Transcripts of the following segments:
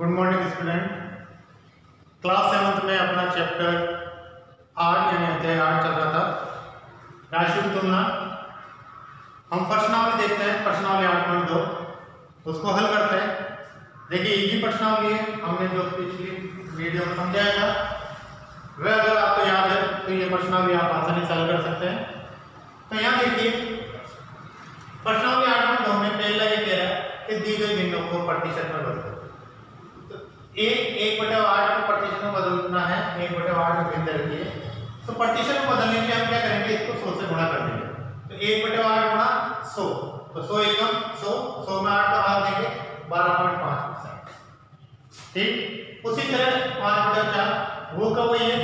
Good morning student class seventh में अपना chapter आठ यानी अध्याय आठ चल रहा था। राशि की तुलना हम प्रश्नावली देखते हैं, प्रश्नावली आठ पॉइंट दो। उसको हल करते हैं। देखिए इजी प्रश्नावली है। हमने जो पिछली वीडियो में समझाया था, वह अगर आपको याद है तो ये प्रश्नावली आप आसानी से हल कर सकते हैं। तो यहाँ देखिए, प्रश्नावली आठ पॉइंट दो में पहला ये कह रहा है कि दी गई बिंदु को प्रतिशत में बदलो। तो एक बटे आठ को प्रतिशत में बदलना है, एक बटे आठ में भिन्न रखिए तो प्रतिशत में बदलने के लिए हम क्या करेंगे, इसको सौ से गुणा कर देंगे। तो एक बटे आठ गुणा सौ तो सौ एकम सौ सौ में आठ का भाग देंगे, बारह पॉइंट पाँच परसेंट। ठीक? उसी तरह पाँच बटे चार, वो का वही है?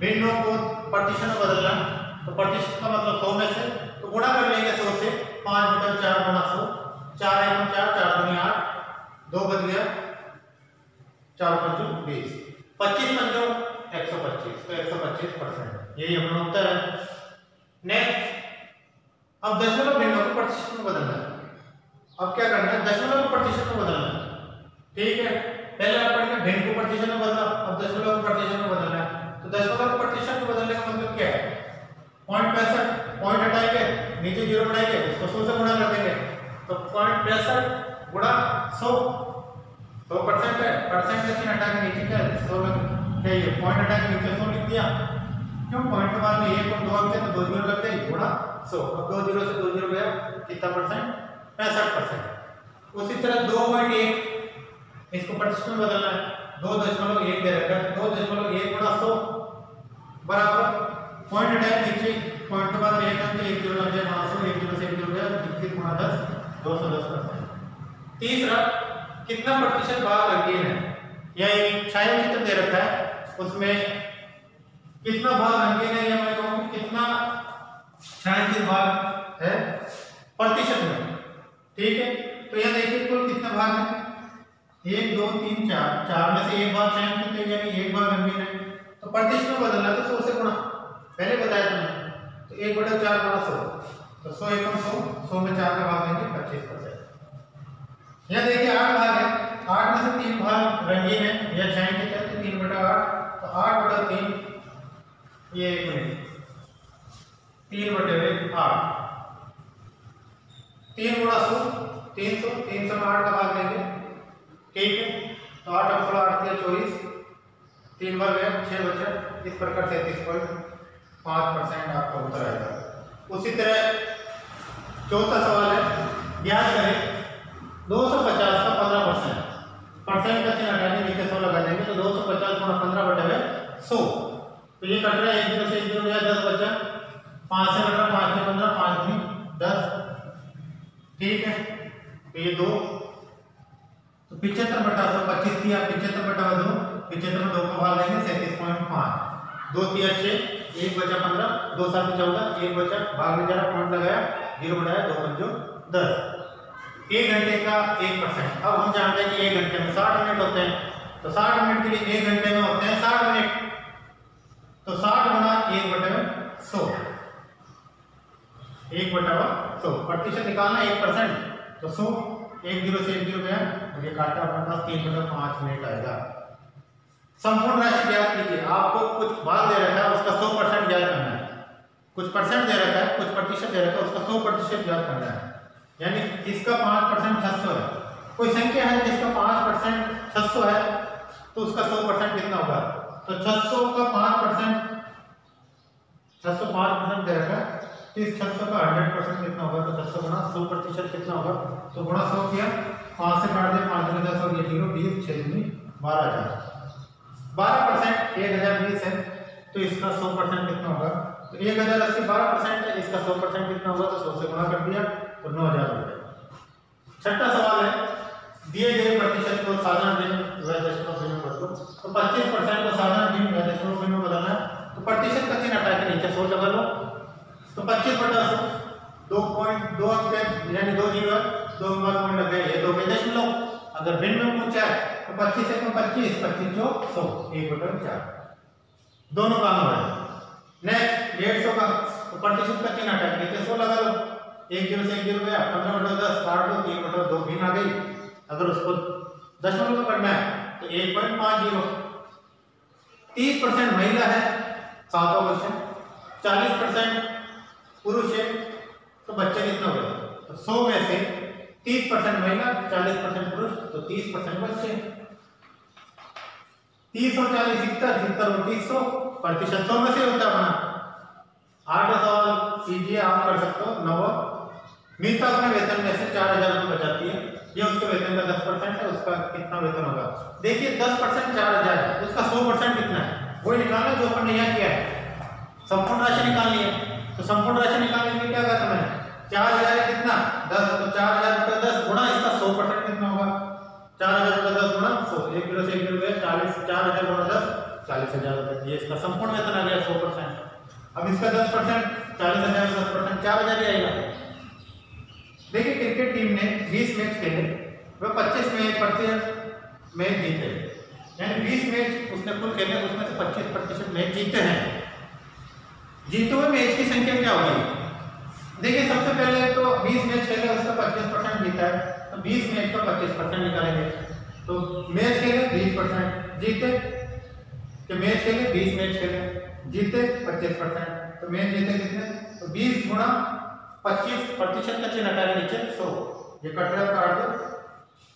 भिन्नों को प्रतिशत में बदलना। तो प्रतिशत का मतलब सौ में से तो गुणा कर लेंगे सौ से, पाँच बटे चार गुणा सौ, चार एकम चार चार दुनी आठ, दो बज गया। चार पंचो बीस। पच्चीस पंचो एक सौ पच्चीस। तो एक सौ पच्चीस परसेंट। यही अपना उत्तर है। नेक्स्ट अब दशमलव भिन्नों को प्रतिशत में बदलना है। अब क्या करना है? दशमलव को प्रतिशत में बदलना है। ठीक है? पहले अपन ने भिन्न को प्रतिशत में बदला अब दशमलव को प्रतिशत में बदलना है। तो दशमलव को प्रतिशत में बदलने का मतलब क्या है? पॉइंट पैंसठ पॉइंट हटाएँगे, नीचे ज़ीरो बढ़ाएँगे उसको सौ से गुणा कर देंगे। तो पॉइंट पैंसठ गुणा सौ सौ परसेंट है, परसेंट चिन्ह हटा के नीचे क्या लग क्या ये पॉइंट हटा के नीचे सौ लिख दिया? क्यों? पॉइंट के बाद में एक और दो अंक तो दो ज़ीरो लग गए गुणा सौ। अब दो ज़ीरो से दो ज़ीरो गया, कितना परसेंट पैंसठ परसेंट उसी तरह दो पॉइंट एक, इसको प्रतिशत में बदलना है। दो दशमलव एक दे रखा है, दो दशमलव एक गुणा सौ। बराबर। पॉइंट हटाए नीचे पॉइंट के बाद एक अंक एक ज़ीरो लग जाए सौ, एक ज़ीरो से एक ज़ीरो गया इक्कीस गुणा दस, दो सौ दस परसेंट तीसरा कितना प्रतिशत भाग रंगीन है? या एक छाया चित्र दे रखा है? उसमें कितना भाग रंगीन है? या मैं कहूँ कितना छायांकित भाग है? प्रतिशत में। ठीक है? तो यहाँ देखिए कुल कितना भाग है? एक, दो, तीन, चार। चार में से एक भाग छायांकित है, यानी एक भाग रंगीन है। तो प्रतिशत में बदलना तो सौ से गुणा। पहले बताया तुमने। तो एक बटा चार गुणा सौ। तो सौ एकम सौ सौ में चार का भाग देंगे पच्चीस परसेंट यहाँ देखिए आठ भाग है। आठ में से तीन भाग रंगीन है। या छायांकित है तो तीन बटा आठ। तो आठ बटा तीन, ये एक मिनट तीन बटे हुए आठ। तीन गुणा सौ, तीन सौ तीन सौ में आठ का भाग देंगे। ठीक है? तो आठ और सोलह आठ तीन चौबीस। तीन बार गया छः बचा इस प्रकार सैंतीस पॉइंट पाँच परसेंट आपका उत्तर आएगा। उसी तरह चौथा सवाल है ज्ञात करें दो सौ पचास का पंद्रह परसेंट। परसेंट का चिन्ह हटाने नीचे सौ लगा देंगे तो दो सौ पचास गुणा पंद्रह बटे में सौ। तो ये कट रहा है, एक ज़ीरो से एक ज़ीरो गया दस बचा। पाँच से कट रहा पाँच से पंद्रह, पाँच में दस। ठीक है तो ये दो। तो पिछहत्तर बटा सौ पच्चीस दिया पिछहत्तर बटा दो पिछहत्तर में दो का भाग देंगे, सैंतीस पॉइंट पाँच। दो तिया छः एक बचा पंद्रह, दो सात चौदह, एक बचा, भाग में जरा पॉइंट लगाया, ज़ीरो बढ़ाया दो पंचो दस। एक घंटे का एक परसेंट अब हम जानते हैं कि एक घंटे में साठ मिनट होते हैं। तो साठ मिनट के लिए एक घंटे में होते हैं साठ मिनट। तो साठ गुना एक बटे में सौ। एक बटा सौ। प्रतिशत निकालना एक परसेंट तो सौ एक ज़ीरो से एक ज़ीरो गया। ये काटा अपने पास तीन बटा पाँच मिनट आएगा। संपूर्ण राशि ज्ञात कीजिए। आपको कुछ भाग दे रखा है, उसका सौ परसेंट ज्ञात करना है। कुछ परसेंट दे रखा है, कुछ प्रतिशत दे रखा है, उसका सौ प्रतिशत ज्ञात करना है। यानी इसका पाँच परसेंट छह सौ है। कोई संख्या है जिसका पाँच परसेंट छह सौ है तो उसका सौ परसेंट कितना होगा? तो छह सौ का पाँच परसेंट, छह सौ पाँच परसेंट दे रखा तो इस छह सौ का हंड्रेड परसेंट कितना होगा? तो छह सौ गुना सौ प्रतिशत कितना होगा? तो गुणा सौ किया, पाँच से काट दिया, पाँच दस और ये ज़ीरो बीस छः दूनी, बारह हज़ार। बारह परसेंट, एक हज़ार बीस है तो इसका सौ परसेंट कितना होगा? तो एक हज़ार अस्सी बारह परसेंट है, इसका सौ परसेंट कितना होगा? तो सौ से गुणा कर दिया तो नौ हज़ार रुपये छठा सवाल है, दिए गए प्रतिशत को साधारण व दशमलव भिन्न बदलो तो पच्चीस परसेंट को साधारण दिन व दशमलव भिन्न में बदलना है। तो प्रतिशत का चिन्ह हटा के नीचे सौ लगा लो तो पच्चीस बटा सौ दो पॉइंट, दो अंक, यानी दो ज़ीरो दो पॉइंट गए ये दो के दशमलव। अगर भिन्न में पूछा है तो पच्चीस एक में पच्चीस पच्चीस जो सौ, एक बटा चार। दोनों काम हो रहे हैं। नेक्स्ट डेढ़ सौ का। तो प्रतिशत का चिन्ह हटा के नीचे सौ लगा लो। एक ज़ीरो से एक ज़ीरो गया, पंद्रह बटा दस काट दो तीन बटा दो भिन्न आ गई। अगर उसको दशमलव में करना है तो एक पॉइंट पाँच ज़ीरो। तीस परसेंट महिला है सातवां क्वेश्चन चालीस परसेंट पुरुष है तो बच्चे कितने हो गए तो सौ में से तीस परसेंट महिला, चालीस परसेंट पुरुष तो तीस परसेंट बच्चे। तीस और चालीस इकहत्तर इकहत्तर और तीस सौ, प्रतिशत सौ में से होता है अपना आठ सवाल कीजिए आप कर सकते हो मीता अपने वेतन में से चार हज़ार रुपये बचाती है। ये उसके वेतन का दस परसेंट है, उसका कितना वेतन होगा? देखिए, दस परसेंट चार हज़ार है, उसका सौ परसेंट कितना है? वही निकालना जो अपन ने यहाँ किया है। संपूर्ण राशि निकालनी है। तो संपूर्ण राशि निकालने के लिए क्या कहता मैंने? चार हज़ार कितना? दस तो चार हज़ार रुपये दस गुणा इसका सौ परसेंट कितना होगा? चार हज़ार रुपये दस गुणा सौ। एक किलो से एक किलो गया, चालीस, चार हज़ार गुणा दस, चालीस हज़ार रुपये ये इसका संपूर्ण वेतन आ गया सौ परसेंट। अब इसका दस परसेंट, चालीस हज़ार दस परसेंट, चार हज़ार ही आएगा। देखिए क्रिकेट टीम ने 20 मैच खेले। वह 25 में प्रतिशत मैच जीते। यानी 20 मैच उसने कुल खेले, उसमें से 25 प्रतिशत मैच जीते हैं। जीते हुए मैच की संख्या क्या होगी देखिए, सबसे पहले तो 20 मैच खेले उसका 25 परसेंट जीता है। तो 20 मैच का 25 परसेंट निकालेंगे। तो मैच खेले 20 परसेंट जीते। कि मैच खेले 20 मैच खेले, जीते 25 परसेंट तो मैच जीते कितने? तो 20 गुणा पच्चीस प्रतिशत का चिन्ह हटा नीचे सौ। ये कट रहा है काट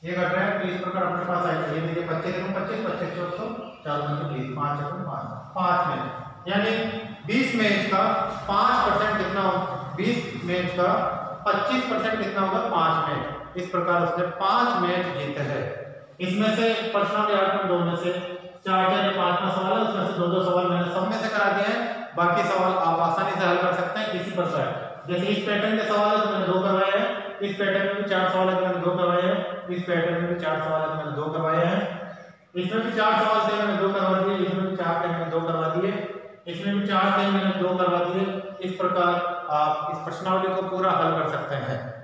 ये कट रहा है इस प्रकार अपने पास आएगा ये देखिए पच्चीस एकम पच्चीस पच्चीस सौ सौ, चार पंच बीस, पाँच एकम पाँच पाँच मैच यानी बीस मैच का पाँच परसेंट कितना हो बीस मैच का पच्चीस परसेंट कितना होगा? पाँच मैच इस प्रकार उसने पाँच मैच जीते हैं। इसमें से पर्सनल यार्ड दो में से चार चार या पांचवा सवाल है, उसमें से दो दो सवाल मैंने सब में से करा दिए हैं। बाकी सवाल आप आसानी से हल कर सकते हैं। किसी पर सवाल जैसे इस पैटर्न के सवाल है तो मैंने दो करवाए हैं। इस पैटर्न में भी चार सवाल है, मैंने दो करवाए हैं। इस पैटर्न में भी चार सवाल है, मैंने दो करवाए हैं। इसमें भी चार सवाल थे, मैंने दो करवा दिए। इसमें भी चार थे, मैंने दो करवा दिए। इसमें भी चार थे, मैंने दो करवा दिए। इस प्रकार आप इस प्रश्नावली को पूरा हल कर सकते हैं।